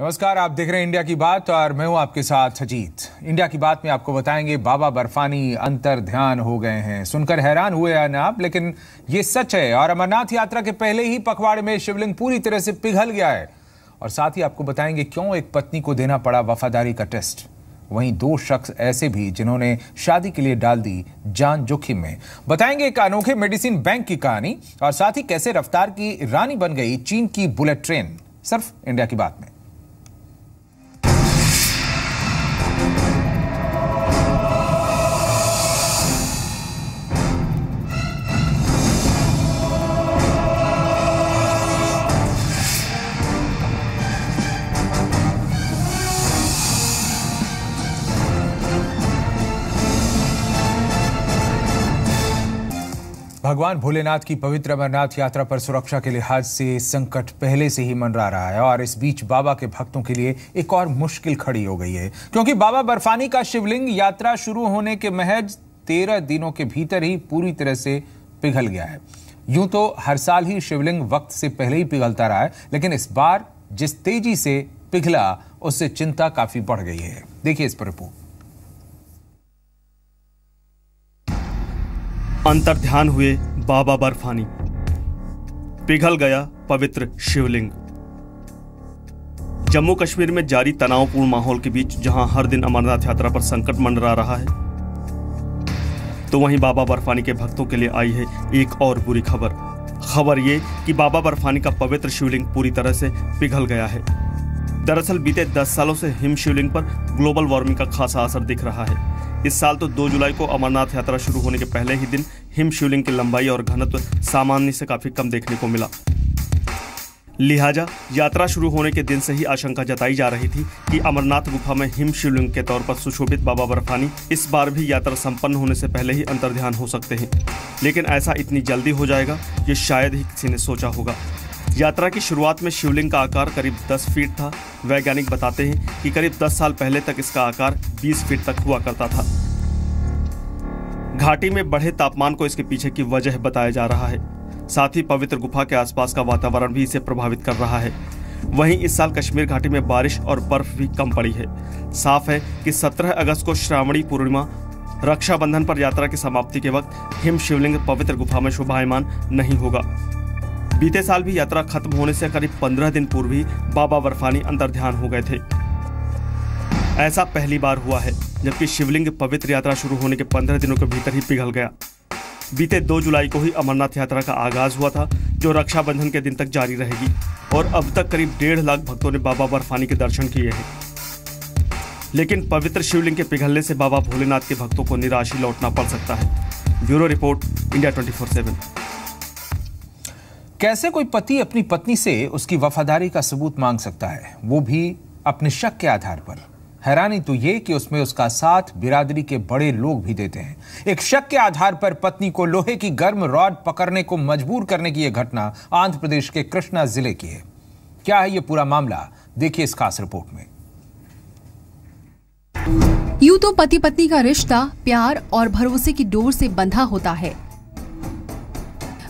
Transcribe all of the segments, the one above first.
नमस्कार, आप देख रहे हैं इंडिया की बात और मैं हूँ आपके साथ अजीत इंडिया की बात में आपको बताएँगे, बाबा बर्फानी अंतर ध्यान हो गए हैं। सुनकर हैरान हुए हैं आप, लेकिन ये सच है, और अमरनाथ यात्रा के पहले ही पखवाड़े में शिवलिंग पूरी तरह से पिघल गया है। और साथ ही आपको बताएँगे, क्यों एक पत्नी को देना पड़ा वफादारी का टेस्ट? वहीं दो शख्स ऐसे भी, जिन्होंने शादी के लिए डाल दी जान जोखिम में। बताएँगे एक अनोखे मेडिसिन बैंक की कहानी, और साथ ही कैसे रफ्तार की रानी बन गई चीन की बुलेट ट्रेन। सिर्फ़ इंडिया की बात में। भगवान भोलेनाथ की पवित्र अमरनाथ यात्रा पर सुरक्षा के लिहाज से संकट पहले से ही मंडरा रहा है और इस बीच बाबा के भक्तों के लिए एक और मुश्किल खड़ी हो गई है। क्योंकि बाबा बर्फानी का शिवलिंग यात्रा शुरू होने के महज तेरह दिनों के भीतर ही पूरी तरह से पिघल गया है। यूँ तो हर साल ही शिवलिंग वक्त से पहले ही पिघलता रहा है, लेकिन इस बार जिस तेज़ी से पिघला, उससे चिंता काफ़ी बढ़ गई है। देखिए इस पर रिपोर्ट। अंतर ध्यान हुए बाबा बर्फानी। पिघल गया पवित्र शिवलिंग। जम्मू कश्मीर में जारी तनावपूर्ण माहौल के बीच जहाँ हर दिन अमरनाथ यात्रा पर संकट मंडरा रहा है तो वहीं बाबा बर्फानी के भक्तों के लिए आई है एक और बुरी खबर। खबर ये कि बाबा बर्फानी का पवित्र शिवलिंग पूरी तरह से पिघल गया है। दरअसल बीते 10 सालों से हिम शिवलिंग पर ग्लोबल वार्मिंग का खासा असर दिख रहा है। इस साल तो 2 जुलाई को अमरनाथ यात्रा शुरू होने के पहले ही दिन हिम शिवलिंग की लंबाई और घनत्व सामान्य से काफ़ी कम देखने को मिला। लिहाजा यात्रा शुरू होने के दिन से ही आशंका जताई जा रही थी कि अमरनाथ गुफा में हिम शिवलिंग के तौर पर सुशोभित बाबा बर्फानी इस बार भी यात्रा संपन्न होने से पहले ही अंतर्ध्यान हो सकते हैं। लेकिन ऐसा इतनी जल्दी हो जाएगा, ये शायद ही किसी ने सोचा होगा। यात्रा की शुरुआत में शिवलिंग का आकार करीब 10 फीट था। वैज्ञानिक बताते हैं कि करीब 10 साल पहले तक इसका आकार 20 फीट तक हुआ करता था। घाटी में बढ़े तापमान को इसके पीछे की वजह बताया जा रहा है। साथ ही पवित्र गुफा के आसपास का वातावरण भी इसे प्रभावित कर रहा है। वहीं इस साल कश्मीर घाटी में बारिश और बर्फ़ भी कम पड़ी है। साफ़ है कि 17 अगस्त को श्रावणी पूर्णिमा, रक्षाबंधन पर यात्रा की समाप्ति के वक्त हिम शिवलिंग पवित्र गुफा में शोभायमान नहीं होगा। बीते साल भी यात्रा खत्म होने से करीब पंद्रह दिन पूर्व ही बाबा बर्फानी अंतर ध्यान हो गए थे। ऐसा पहली बार हुआ है, जबकि शिवलिंग पवित्र यात्रा शुरू होने के पंद्रह दिनों के भीतर ही पिघल गया। बीते दो जुलाई को ही अमरनाथ यात्रा का आगाज़ हुआ था, जो रक्षाबंधन के दिन तक जारी रहेगी, और अब तक करीब डेढ़ लाख भक्तों ने बाबा बर्फानी के दर्शन किए हैं। लेकिन पवित्र शिवलिंग के पिघलने से बाबा भोलेनाथ के भक्तों को निराशी लौटना पड़ सकता है। Bureau report, India twenty four seven. कैसे कोई पति अपनी पत्नी से उसकी वफादारी का सबूत मांग सकता है? वो भी अपने शक के आधार पर। हैरानी तो ये कि उसमें उसका साथ बिरादरी के बड़े लोग भी देते हैं। एक शक के आधार पर पत्नी को लोहे की गर्म रॉड पकड़ने को मजबूर करने की यह घटना आंध्र प्रदेश के कृष्णा ज़िले की है। क्या है यह पूरा मामला? देखिए इस खास रिपोर्ट में। यूँ तो पति पत्नी का रिश्ता प्यार और भरोसे की डोर से बंधा होता है।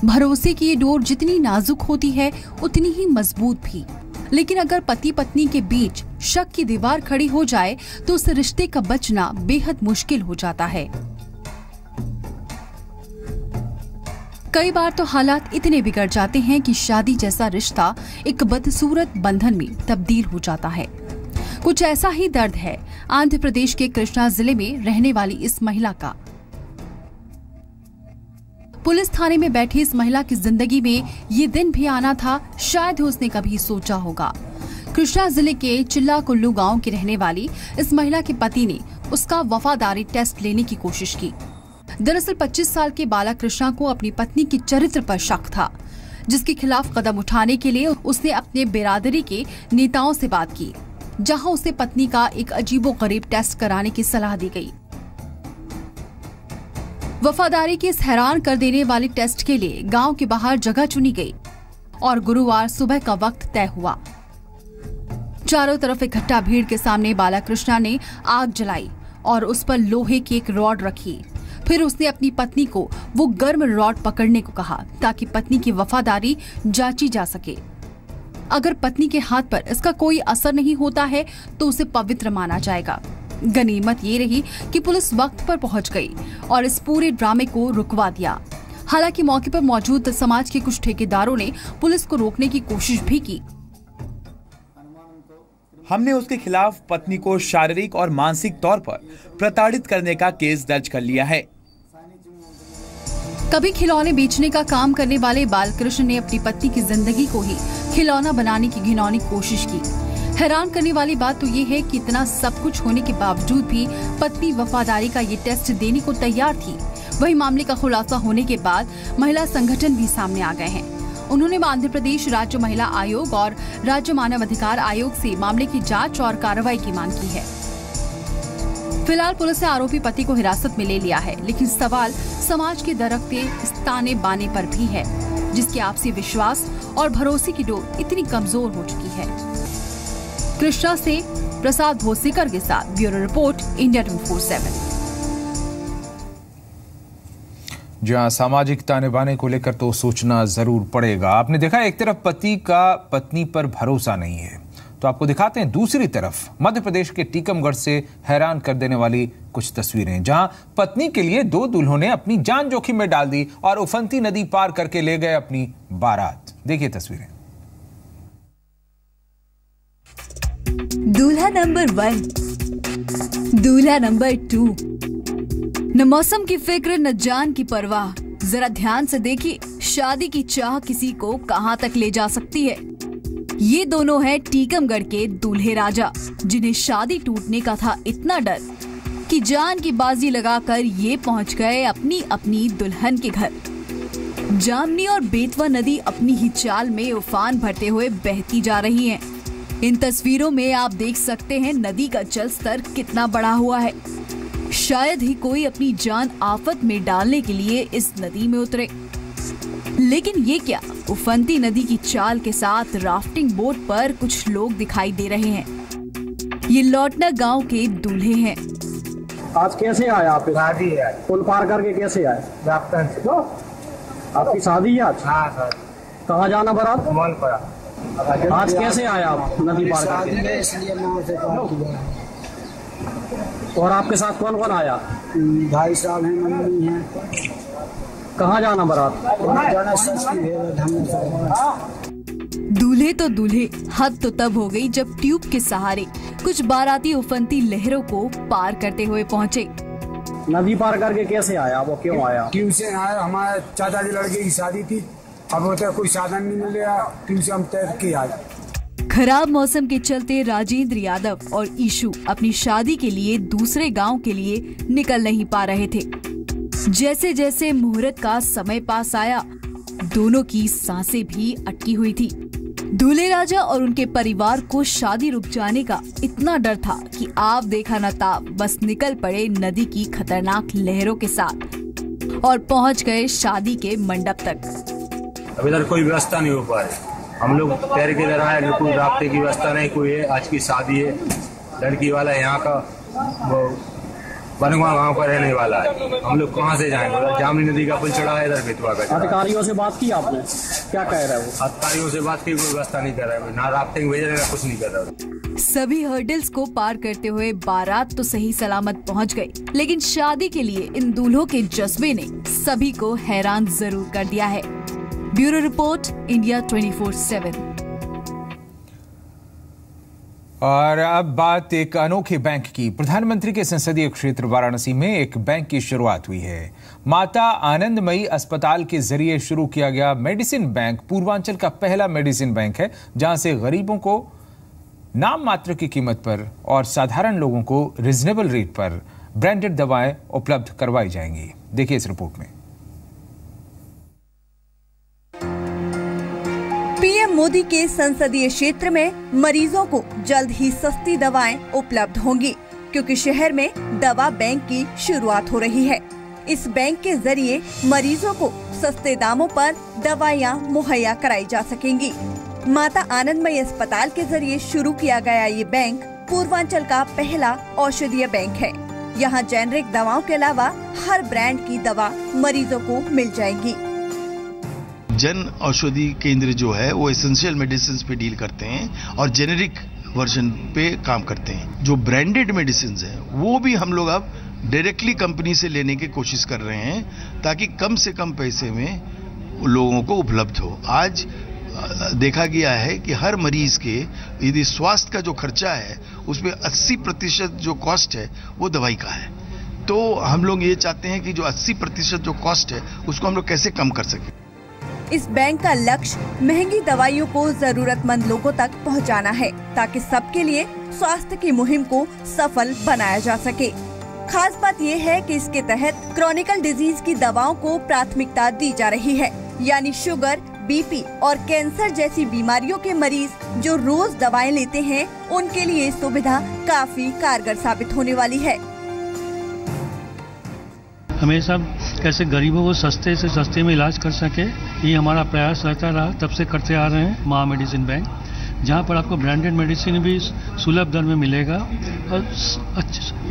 भरोसे की ये डोर जितनी नाजुक होती है, उतनी ही मज़बूत भी। लेकिन अगर पति पत्नी के बीच शक की दीवार खड़ी हो जाए तो उस रिश्ते का बचना बेहद मुश्किल हो जाता है। कई बार तो हालात इतने बिगड़ जाते हैं कि शादी जैसा रिश्ता एक बदसूरत बंधन में तब्दील हो जाता है। कुछ ऐसा ही दर्द है, आंध्र प्रदेश के कृष्णा ज़िले में रहने वाली इस महिला का। पुलिस थाने में बैठी इस महिला की ज़िंदगी में ये दिन भी आना था। शायद उसने कभी सोचा होगा। कृष्णा ज़िले के चिल्ला कुल्लू गाँव की रहने वाली इस महिला के पति ने उसका वफादारी टेस्ट लेने की कोशिश की। दरअसल 25 साल के बाला कृष्णा को अपनी पत्नी के चरित्र पर शक था, जिसके खिलाफ कदम उठाने के लिए उसने अपने बिरादरी के नेताओं से बात की, जहाँ उसे पत्नी का एक अजीबो गरीब टेस्ट कराने की सलाह दी गई। वफादारी के इस हैरान कर देने वाली टेस्ट के लिए गाँव के बाहर जगह चुनी गई और गुरुवार सुबह का वक्त तय हुआ। चारों तरफ़ इकट्ठा भीड़ के सामने बालाकृष्णा ने आग जलाई और उस पर लोहे की एक रॉड रखी। फिर उसने अपनी पत्नी को वो गर्म रॉड पकड़ने को कहा ताकि पत्नी की वफादारी जांची जा सके। अगर पत्नी के हाथ पर इसका कोई असर नहीं होता है तो उसे पवित्र माना जाएगा। गनीमत ये रही कि पुलिस वक्त पर पहुँच गई और इस पूरे ड्रामे को रुकवा दिया। हालाँकि मौके पर मौजूद समाज के कुछ ठेकेदारों ने पुलिस को रोकने की कोशिश भी की। हमने उसके खिलाफ पत्नी को शारीरिक और मानसिक तौर पर प्रताड़ित करने का केस दर्ज कर लिया है। कभी खिलौने बेचने का काम करने वाले बालकृष्ण ने अपनी पत्नी की ज़िंदगी को ही खिलौना बनाने की घिनौनी कोशिश की। हैरान करने वाली बात तो ये है कि इतना सब कुछ होने के बावजूद भी पत्नी वफादारी का ये टेस्ट देने को तैयार थी। वही मामले का खुलासा होने के बाद महिला संगठन भी सामने आ गए हैं। उन्होंने आंध्र प्रदेश राज्य महिला आयोग और राज्य मानव अधिकार आयोग से मामले की जाँच और कार्रवाई की मांग की है। फ़िलहाल पुलिस ने आरोपी पति को हिरासत में ले लिया है, लेकिन सवाल समाज के दरकते ताने बाने पर भी है, जिसके आपसी विश्वास और भरोसे की डोर इतनी कमज़ोर हो चुकी है। कृष्णा से प्रसाद भोसीकर के साथ bureau report, India twenty seven. जहाँ सामाजिक ताने को लेकर तो सोचना ज़रूर पड़ेगा। आपने देखा, एक तरफ़ पति का पत्नी पर भरोसा नहीं है। तो आपको दिखाते हैं दूसरी तरफ़, मध्य प्रदेश के टीकमगढ़ से हैरान कर देने वाली कुछ तस्वीरें, जहाँ पत्नी के लिए दो दुल्हों ने अपनी जान जोखिम में डाल दी और उफंती नदी पार करके ले गए अपनी बारात। देखिए तस्वीरें। दूल्हा नंबर वन, दूल्हा नंबर टू। न मौसम की फ़िक्र, न जान की परवाह। जरा ध्यान से देखिए, शादी की चाह किसी को कहाँ तक ले जा सकती है। ये दोनों हैं टीकमगढ़ के दूल्हे राजा, जिन्हें शादी टूटने का था इतना डर कि जान की बाजी लगाकर ये पहुँच गए अपनी अपनी दुल्हन के घर। जामनी और बेतवा नदी अपनी ही चाल में उफान भरते हुए बहती जा रही हैं। इन तस्वीरों में आप देख सकते हैं नदी का जल स्तर कितना बढ़ा हुआ है। शायद ही कोई अपनी जान आफत में डालने के लिए इस नदी में उतरे। लेकिन ये क्या? उफंती नदी की चाल के साथ राफ्टिंग बोट पर कुछ लोग दिखाई दे रहे हैं। ये लौटना गाँव के दूल्हे हैं। आज कैसे आए आप? शादी है पुल पार करके कैसे आए? तो आपकी शादी है आज? हाँ सर कहाँ जाना बारात आज कैसे आए आप नदी पार करके? इसलिए नाव से पार किया। और आपके साथ कौन कौन आया? भाई साहब हैं मम्मी हैं। कहाँ जाना बारात दूल्हे तो दूल्हे हद तो तब हो गई जब ट्यूब के सहारे कुछ बाराती उफनती लहरों को पार करते हुए पहुँचे। नदी पार करके कैसे आया? वो क्यों आया? ट्यूब से आया हमारे चाचा जी लड़के की शादी थी। अब कोई साधन नहीं मिल रहा ट्यूब से हम तैर के आए। खराब मौसम के चलते राजेंद्र यादव और ईशु अपनी शादी के लिए दूसरे गाँव के लिए निकल नहीं पा रहे थे। जैसे जैसे मुहूर्त का समय पास आया, दोनों की साँसें भी अटकी हुई थी। दूल्हे राजा और उनके परिवार को शादी रुक जाने का इतना डर था कि आप देखा न ताप बस निकल पड़े नदी की खतरनाक लहरों के साथ और पहुँच गए शादी के मंडप तक। अब इधर कोई व्यवस्था नहीं हो पा रही हम लोग तैर के इधर आए कोई रास्ते की व्यवस्था नहीं कोई है आज की शादी है। लड़की वाला यहाँ का वो बनवा गाँव का रहने वाला है। हम लोग कहाँ से जाएँगे? जामनी नदी का पुल चढ़ा है इधर बेतवा का अधिकारियों से बात की आपने? क्या कह रहे हो? अधिकारियों से बात की कोई व्यवस्था नहीं कर रहे ना राफ्टिंग भेज रहे कुछ नहीं कर रहे सभी हर्डल्स को पार करते हुए बारात तो सही सलामत पहुँच गई लेकिन शादी के लिए इन दूल्हों के जज्बे ने सभी को हैरान ज़रूर कर दिया है। ब्यूरो रिपोर्ट, इंडिया 24/7 और अब बात एक अनोखे बैंक की। प्रधानमंत्री के संसदीय क्षेत्र वाराणसी में एक बैंक की शुरुआत हुई है। माता आनंदमयी अस्पताल के ज़रिए शुरू किया गया मेडिसिन बैंक पूर्वांचल का पहला मेडिसिन बैंक है, जहाँ से गरीबों को नाम मात्र की कीमत पर और साधारण लोगों को रिजनेबल रेट पर ब्रांडेड दवाएँ उपलब्ध करवाई जाएँगी। देखिए इस रिपोर्ट में। मोदी के संसदीय क्षेत्र में मरीजों को जल्द ही सस्ती दवाएँ उपलब्ध होंगी, क्योंकि शहर में दवा बैंक की शुरुआत हो रही है। इस बैंक के ज़रिए मरीजों को सस्ते दामों पर दवाइयाँ मुहैया कराई जा सकेंगी। माता आनंदमयी अस्पताल के ज़रिए शुरू किया गया ये बैंक पूर्वांचल का पहला औषधीय बैंक है। यहाँ जेनरिक दवाओं के अलावा हर ब्रांड की दवा मरीजों को मिल जाएगी। जन औषधि केंद्र जो है, वो एसेंशियल मेडिसिन पे डील करते हैं और जेनेरिक वर्जन पे काम करते हैं। जो ब्रांडेड मेडिसिन है, वो भी हम लोग अब डायरेक्टली कंपनी से लेने की कोशिश कर रहे हैं ताकि कम से कम पैसे में लोगों को उपलब्ध हो। आज देखा गया है कि हर मरीज़ के यदि स्वास्थ्य का जो खर्चा है उसमें 80 प्रतिशत जो कॉस्ट है, वो दवाई का है। तो हम लोग ये चाहते हैं कि जो 80 प्रतिशत जो कॉस्ट है, उसको हम लोग कैसे कम कर सकें? इस बैंक का लक्ष्य महँगी दवाइयों को जरूरतमंद लोगों तक पहुंचाना है, ताकि सबके लिए स्वास्थ्य की मुहिम को सफल बनाया जा सके। खास बात ये है कि इसके तहत क्रॉनिकल डिज़ीज़ की दवाओं को प्राथमिकता दी जा रही है, यानी शुगर बीपी और कैंसर जैसी बीमारियों के मरीज़ जो रोज दवाएँ लेते हैं, उनके लिए सुविधा काफ़ी कारगर साबित होने वाली है। हमेशा कैसे गरीबों को सस्ते से सस्ते में इलाज कर सके ये हमारा प्रयास रहता रहा, तब से करते आ रहे हैं माँ मेडिसिन बैंक, जहाँ पर आपको ब्रांडेड मेडिसिन भी सुलभ दर में मिलेगा और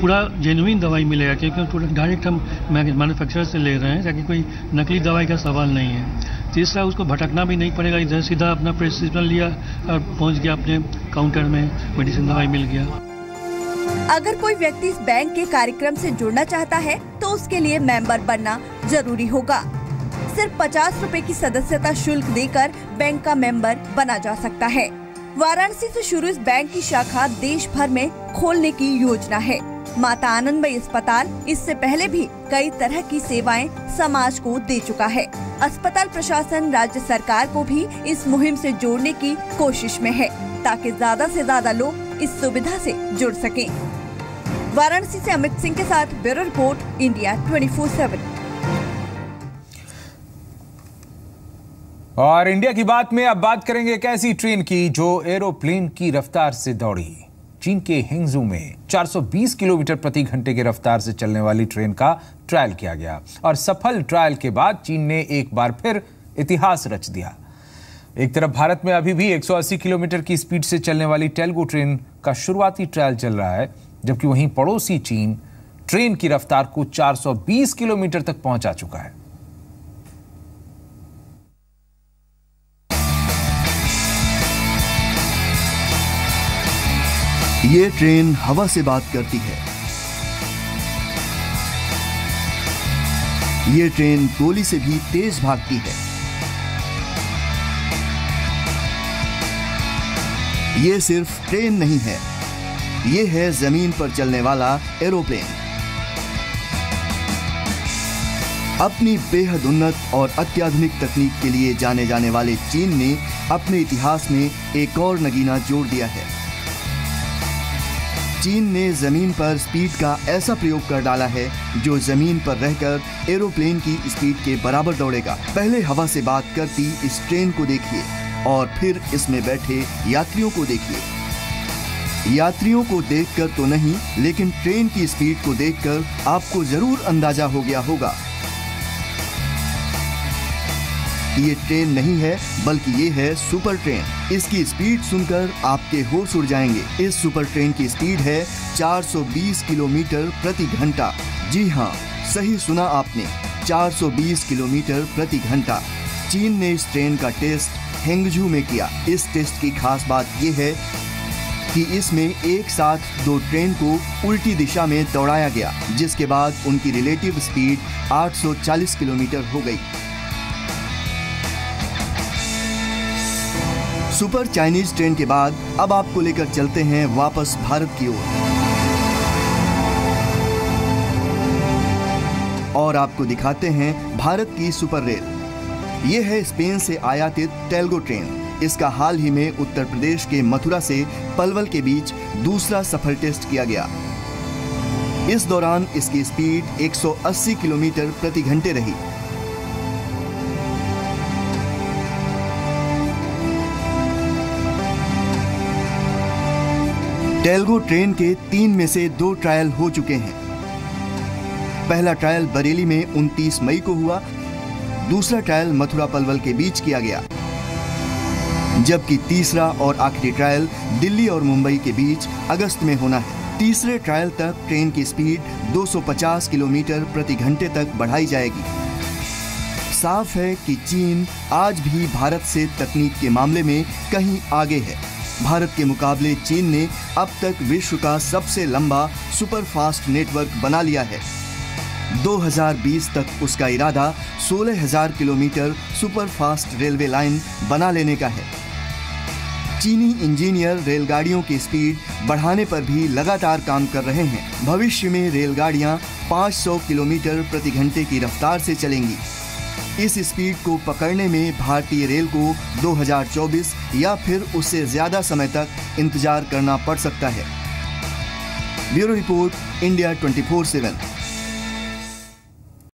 पूरा जेनुइन दवाई मिलेगा, क्योंकि डायरेक्ट हम मैन्युफैक्चरर से ले रहे हैं, ताकि कोई नकली दवाई का सवाल नहीं है। तीसरा, उसको भटकना भी नहीं पड़ेगा, इधर सीधा अपना प्रेस्क्रिप्शन लिया और पहुँच गया अपने काउंटर में मेडिसिन दवाई मिल गया। अगर कोई व्यक्ति इस बैंक के कार्यक्रम से जुड़ना चाहता है तो उसके लिए मेंबर बनना ज़रूरी होगा। सिर्फ़ पचास रूपए की सदस्यता शुल्क देकर बैंक का मेंबर बना जा सकता है। वाराणसी से शुरू इस बैंक की शाखा देश भर में खोलने की योजना है। माता आनंदमयी अस्पताल, इससे पहले भी कई तरह की सेवाएँ समाज को दे चुका है। अस्पताल प्रशासन राज्य सरकार को भी इस मुहिम से जोड़ने की कोशिश में है, ताकि ज़्यादा से ज़्यादा लोग इस सुविधा से जुड़ सकें। वाराणसी से अमित सिंह के साथ ब्यूरो रिपोर्ट, इंडिया 24/7 और इंडिया की बात में अब बात करेंगे एक ऐसी ट्रेन की जो एरोप्लेन की रफ्तार से दौड़ी। चीन के हिंगजू में 420 किलोमीटर प्रति घंटे की रफ्तार से चलने वाली ट्रेन का ट्रायल किया गया और सफल ट्रायल के बाद चीन ने एक बार फिर इतिहास रच दिया। एक तरफ़ भारत में अभी भी 180 किलोमीटर की स्पीड से चलने वाली टेलगो ट्रेन का शुरुआती ट्रायल चल रहा है, जबकि वहीं पड़ोसी चीन ट्रेन की रफ्तार को 420 किलोमीटर तक पहुँचा चुका है। ये ट्रेन हवा से बात करती है। ये ट्रेन गोली से भी तेज भागती है। ये सिर्फ़ ट्रेन नहीं है। ये है ज़मीन पर चलने वाला एरोप्लेन। अपनी बेहद उन्नत और अत्याधुनिक तकनीक के लिए जाने जाने वाले चीन ने अपने इतिहास में एक और नगीना जोड़ दिया है। चीन ने ज़मीन पर स्पीड का ऐसा प्रयोग कर डाला है, जो ज़मीन पर रहकर एरोप्लेन की स्पीड के बराबर दौड़ेगा। पहले हवा से बात करती इस ट्रेन को देखिए और फिर इसमें बैठे यात्रियों को देखिए। यात्रियों को देखकर तो नहीं, लेकिन ट्रेन की स्पीड को देखकर आपको ज़रूर अंदाज़ा हो गया होगा। ये ट्रेन नहीं है, बल्कि ये है सुपर ट्रेन इसकी स्पीड सुनकर आपके होश उड़ जाएँगे. इस सुपर ट्रेन की स्पीड है 420 किलोमीटर प्रति घंटा. जी हाँ सही सुना आपने. 420 किलोमीटर प्रति घंटा. चीन ने इस ट्रेन का टेस्ट हेंगजू में किया. इस टेस्ट की खास बात यह है कि इसमें एक साथ दो ट्रेन को उल्टी दिशा में दौड़ाया गया, जिसके बाद उनकी रिलेटिव स्पीड 840 किलोमीटर हो गई। सुपर चाइनीज़ ट्रेन के बाद अब आपको लेकर चलते हैं वापस भारत की ओर। और।, आपको दिखाते हैं भारत की सुपर रेल। ये है स्पेन से आयातित टेलगो ट्रेन। इसका हाल ही में उत्तर प्रदेश के मथुरा से पलवल के बीच दूसरा सफल टेस्ट किया गया। इस दौरान इसकी स्पीड 180 किलोमीटर प्रति घंटे रही। टेलगो ट्रेन के तीन में से दो ट्रायल हो चुके हैं। पहला ट्रायल बरेली में 29 मई को हुआ, दूसरा ट्रायल मथुरा पलवल के बीच किया गया। जबकि तीसरा और आखिरी ट्रायल दिल्ली और मुंबई के बीच अगस्त में होना है। तीसरे ट्रायल तक ट्रेन की स्पीड 250 किलोमीटर प्रति घंटे तक बढ़ाई जाएगी। साफ़ है कि चीन आज भी भारत से तकनीक के मामले में कहीं आगे है। भारत के मुकाबले चीन ने अब तक विश्व का सबसे लंबा सुपर फास्ट नेटवर्क बना लिया है। 2020 तक उसका इरादा 16,000 kilometre super fast railway line बना लेने का है। चीनी इंजीनियर रेलगाड़ियों की स्पीड बढ़ाने पर भी लगातार काम कर रहे हैं। भविष्य में रेलगाड़ियाँ 500 किलोमीटर प्रति घंटे की रफ्तार से चलेंगी। इस स्पीड को पकड़ने में भारतीय रेल को 2024 या फिर उससे ज़्यादा समय तक इंतज़ार करना पड़ सकता है। Bureau report, India 24/7